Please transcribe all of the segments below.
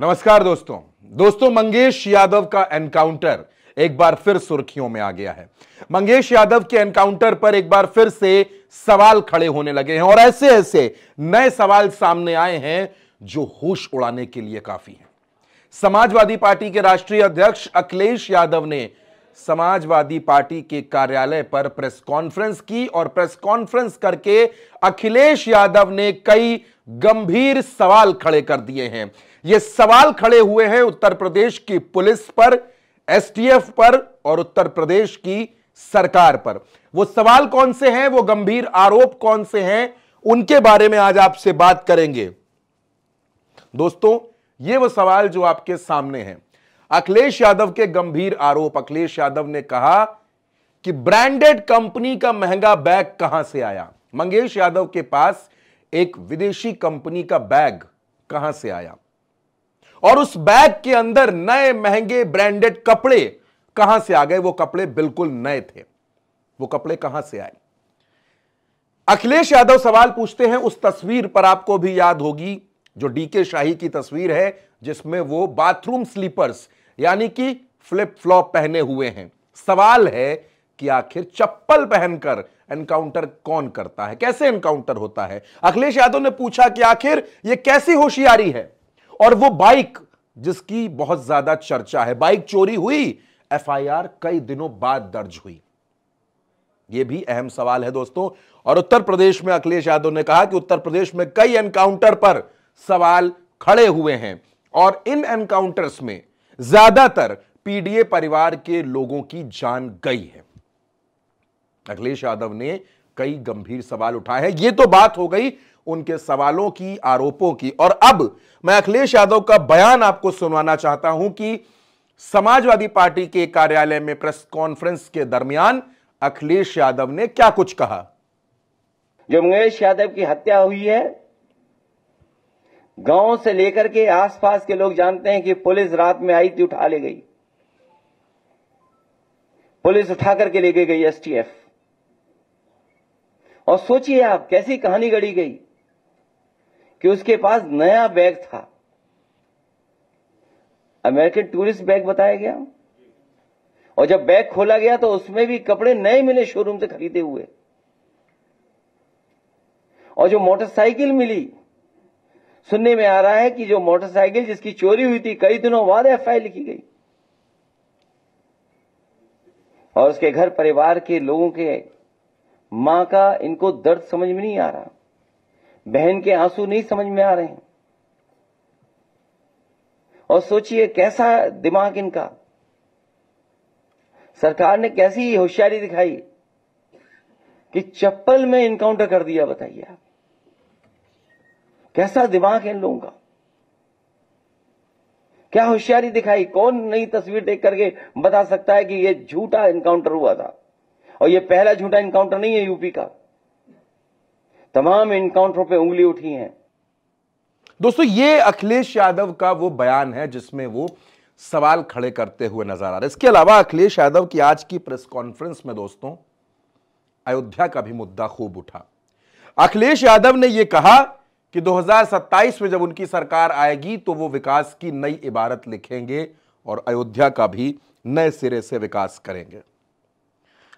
नमस्कार दोस्तों। दोस्तों, मंगेश यादव का एनकाउंटर एक बार फिर सुर्खियों में आ गया है। मंगेश यादव के एनकाउंटर पर एक बार फिर से सवाल खड़े होने लगे हैं और ऐसे ऐसे नए सवाल सामने आए हैं जो होश उड़ाने के लिए काफ़ी हैं। समाजवादी पार्टी के राष्ट्रीय अध्यक्ष अखिलेश यादव ने समाजवादी पार्टी के कार्यालय पर प्रेस कॉन्फ्रेंस की और प्रेस कॉन्फ्रेंस करके अखिलेश यादव ने कई गंभीर सवाल खड़े कर दिए हैं। ये सवाल खड़े हुए हैं उत्तर प्रदेश की पुलिस पर, एसटीएफ पर और उत्तर प्रदेश की सरकार पर। वो सवाल कौन से हैं? वो गंभीर आरोप कौन से हैं? उनके बारे में आज आपसे बात करेंगे। दोस्तों, ये वो सवाल जो आपके सामने हैं। अखिलेश यादव के गंभीर आरोप। अखिलेश यादव ने कहा कि ब्रांडेड कंपनी का महँगा बैग कहाँ से आया? मंगेश यादव के पास एक विदेशी कंपनी का बैग कहाँ से आया? और उस बैग के अंदर नए महँगे ब्रांडेड कपड़े कहाँ से आ गए? वो कपड़े बिल्कुल नए थे। वो कपड़े कहाँ से आए? अखिलेश यादव सवाल पूछते हैं, उस तस्वीर पर आपको भी याद होगी, जो डीके शाही की तस्वीर है जिसमें वो बाथरूम स्लीपर्स यानी कि फ्लिप फ्लॉप पहने हुए हैं। सवाल है कि आखिर चप्पल पहनकर एनकाउंटर कौन करता है? कैसे एनकाउंटर होता है? अखिलेश यादव ने पूछा कि आखिर यह कैसी होशियारी है? और वो बाइक जिसकी बहुत ज़्यादा चर्चा है बाइक चोरी हुई एफआईआर कई दिनों बाद दर्ज हुई। यह भी अहम सवाल है दोस्तों। और उत्तर प्रदेश में अखिलेश यादव ने कहा कि उत्तर प्रदेश में कई एनकाउंटर पर सवाल खड़े हुए हैं। और इन एनकाउंटर्स में ज़्यादातर पीडीए परिवार के लोगों की जान गई है। अखिलेश यादव ने कई गंभीर सवाल उठाए हैं। यह तो बात हो गई उनके सवालों की, आरोपों की। और अब मैं अखिलेश यादव का बयान आपको सुनवाना चाहता हूँ कि समाजवादी पार्टी के कार्यालय में प्रेस कॉन्फ्रेंस के दरमियान अखिलेश यादव ने क्या कुछ कहा? जो मंगेश यादव की हत्या हुई है गाँव से लेकर के आसपास के लोग जानते हैं कि पुलिस रात में आई थी, उठा ले गई। पुलिस उठा करके ले गई एसटीएफ। और सोचिए आप, कैसी कहानी गढ़ी गई कि उसके पास नया बैग था। अमेरिकन टूरिस्ट बैग बताया गया। और जब बैग खोला गया तो उसमें भी कपड़े नए मिले शोरूम से खरीदे हुए। और जो मोटरसाइकिल मिली सुनने में आ रहा है कि जो मोटरसाइकिल जिसकी चोरी हुई थी, कई दिनों बाद एफआईआर लिखी गई। और उसके घर परिवार के लोगों के माँ का इनको दर्द समझ में नहीं आ रहा। बहन के आँसू नहीं समझ में आ रहे हैं। और सोचिए कैसा दिमाग इनका। सरकार ने कैसी होशियारी दिखाई कि चप्पल में इनकाउंटर कर दिया, बताइए आप। कैसा दिमाग है इन लोगों का? क्या होशियारी दिखाई? कौन नई तस्वीर देख करके बता सकता है कि ये झूठा इनकाउंटर हुआ था? और ये पहला झूठा इनकाउंटर नहीं है यूपी का। तमाम इनकाउंटरों पे उंगली उठी है। दोस्तों, ये अखिलेश यादव का वो बयान है जिसमें वो सवाल खड़े करते हुए नज़र आ रहे इसके अलावा अखिलेश यादव की आज की प्रेस कॉन्फ्रेंस में दोस्तों, अयोध्या का भी मुद्दा खूब उठा। अखिलेश यादव ने यह कहा कि 2027 में जब उनकी सरकार आएगी तो वो विकास की नई इबारत लिखेंगे और अयोध्या का भी नए सिरे से विकास करेंगे।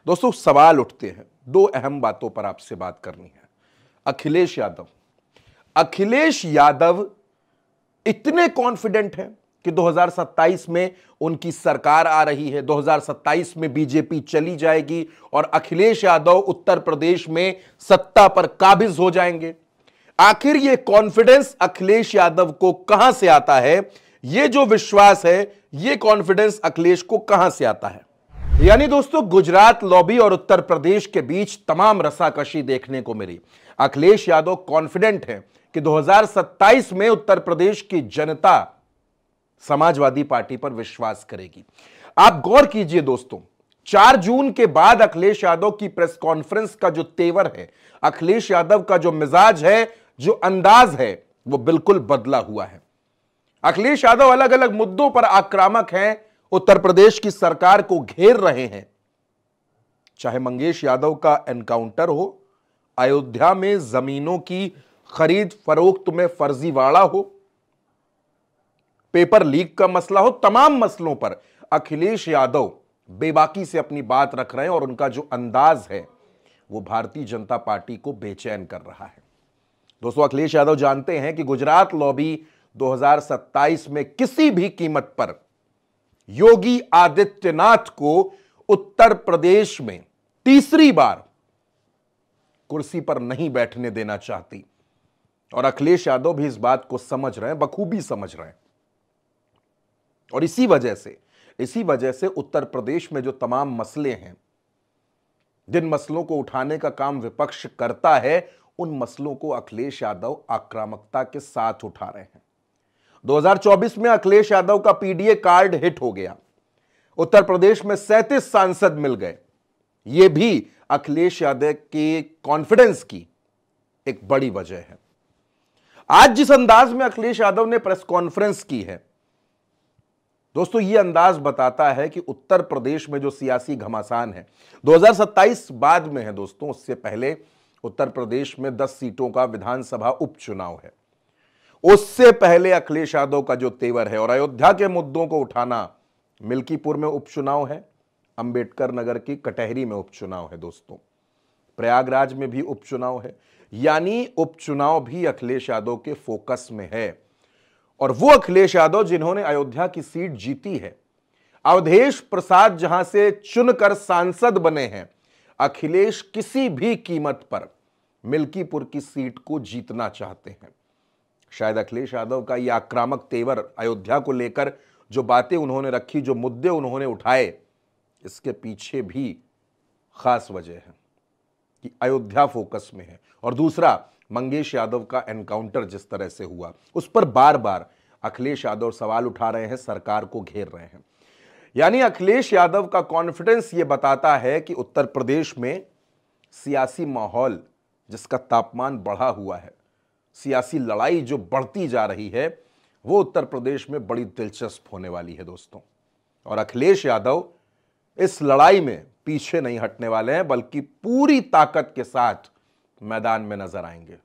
दोस्तों, सवाल उठते हैं। दो अहम बातों पर आपसे बात करनी है। अखिलेश यादव। अखिलेश यादव इतने कॉन्फिडेंट हैं कि 2027 में उनकी सरकार आ रही है। 2027 में बीजेपी चली जाएगी और अखिलेश यादव उत्तर प्रदेश में सत्ता पर काबिज हो जाएँगे। आखिर यह कॉन्फिडेंस अखिलेश यादव को कहाँ से आता है? यह जो विश्वास है यह कॉन्फिडेंस अखिलेश को कहाँ से आता है? यानी दोस्तों, गुजरात लॉबी और उत्तर प्रदेश के बीच तमाम रसाकशी देखने को मिली। अखिलेश यादव कॉन्फिडेंट है कि 2027 में उत्तर प्रदेश की जनता समाजवादी पार्टी पर विश्वास करेगी। आप गौर कीजिए दोस्तों, चार जून के बाद अखिलेश यादव की प्रेस कॉन्फ्रेंस का जो तेवर है, अखिलेश यादव का जो मिजाज है जो अंदाज है, वो बिल्कुल बदला हुआ है। अखिलेश यादव अलग अलग मुद्दों पर आक्रामक हैं, उत्तर प्रदेश की सरकार को घेर रहे हैं। चाहे मंगेश यादव का एनकाउंटर हो, अयोध्या में जमीनों की खरीद फरोख्त में फर्जीवाड़ा हो, पेपर लीक का मसला हो, तमाम मसलों पर अखिलेश यादव बेबाकी से अपनी बात रख रहे हैं और उनका जो अंदाज है, वो भारतीय जनता पार्टी को बेचैन कर रहा है। दोस्तों, अखिलेश यादव जानते हैं कि गुजरात लॉबी 2027 में किसी भी कीमत पर योगी आदित्यनाथ को उत्तर प्रदेश में तीसरी बार कुर्सी पर नहीं बैठने देना चाहती। और अखिलेश यादव भी इस बात को समझ रहे हैं, बखूबी समझ रहे हैं। और इसी वजह से, इसी वजह से उत्तर प्रदेश में जो तमाम मसले हैं, जिन मसलों को उठाने का काम विपक्ष करता है उन मसलों को अखिलेश यादव आक्रामकता के साथ उठा रहे हैं। 2024 में अखिलेश यादव का पीडीए कार्ड हिट हो गया। उत्तर प्रदेश में सैंतीस सांसद मिल गए। यह भी अखिलेश यादव के कॉन्फिडेंस की एक बड़ी वजह है। आज जिस अंदाज में अखिलेश यादव ने प्रेस कॉन्फ्रेंस की है, दोस्तों यह अंदाज बताता है कि उत्तर प्रदेश में जो सियासी घमासान है 2027 बाद में है दोस्तों, उससे पहले उत्तर प्रदेश में 10 सीटों का विधानसभा उपचुनाव है। उससे पहले अखिलेश यादव का जो तेवर है और अयोध्या के मुद्दों को उठाना मिल्कीपुर में उपचुनाव है, अंबेडकर नगर की कटहरी में उपचुनाव है दोस्तों। प्रयागराज में भी उपचुनाव है, यानी उपचुनाव भी अखिलेश यादव के फोकस में है। और वो अखिलेश यादव जिन्होंने अयोध्या की सीट जीती है, अवधेश प्रसाद जहाँ से चुनकर सांसद बने हैं अखिलेश किसी भी कीमत पर मिल्कीपुर की सीट को जीतना चाहते हैं। शायद अखिलेश यादव का यह आक्रामक तेवर अयोध्या को लेकर जो बातें उन्होंने रखी, जो मुद्दे उन्होंने उठाए, इसके पीछे भी खास वजह है कि अयोध्या फोकस में है। और दूसरा, मंगेश यादव का एनकाउंटर जिस तरह से हुआ, उस पर बार बार अखिलेश यादव सवाल उठा रहे हैं, सरकार को घेर रहे हैं। यानी अखिलेश यादव का कॉन्फिडेंस ये बताता है कि उत्तर प्रदेश में सियासी माहौल जिसका तापमान बढ़ा हुआ है, सियासी लड़ाई जो बढ़ती जा रही है, वो उत्तर प्रदेश में बड़ी दिलचस्प होने वाली है दोस्तों। और अखिलेश यादव इस लड़ाई में पीछे नहीं हटने वाले हैं, बल्कि पूरी ताकत के साथ मैदान में नज़र आएँगे।